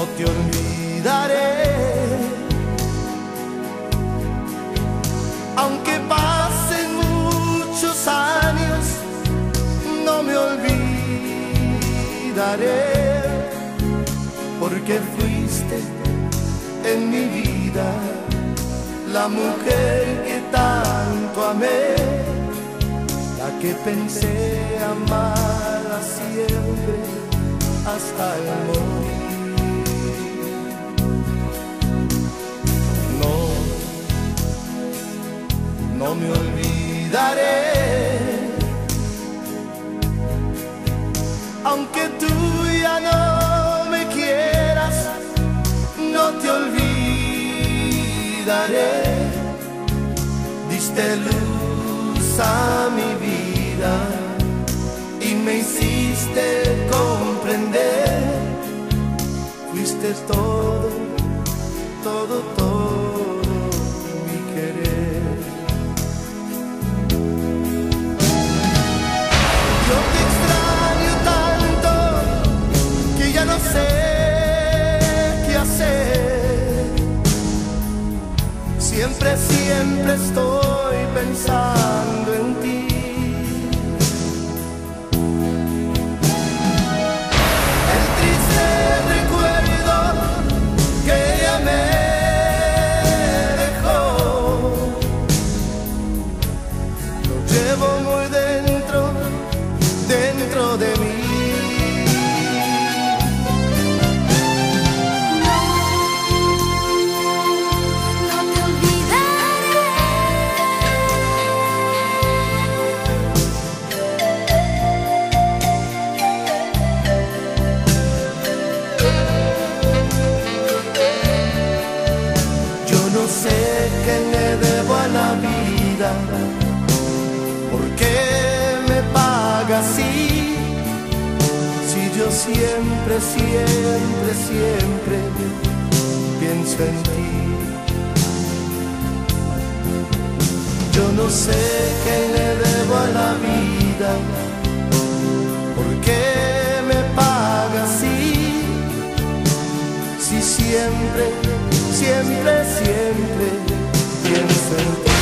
no te olvidaré. Aunque pasen muchos años, no me olvidaré, porque fuiste en mi vida la mujer que tanto amé, la que pensé amar siempre hasta el. No, me olvidaré. aunque tú ya no me quieras, no te olvidaré. Diste luz a mi vida y me hiciste Siempre, siempre estoy pensando en ti. El triste recuerdo que ya me dejó lo llevo muy dentro, dentro de mí. Sé qué le debo a la vida, por qué me paga así. Si yo siempre, siempre, siempre pienso en ti. Yo no sé qué le debo a la vida, por qué me paga así. Si siempre, siempre, siempre pienso en.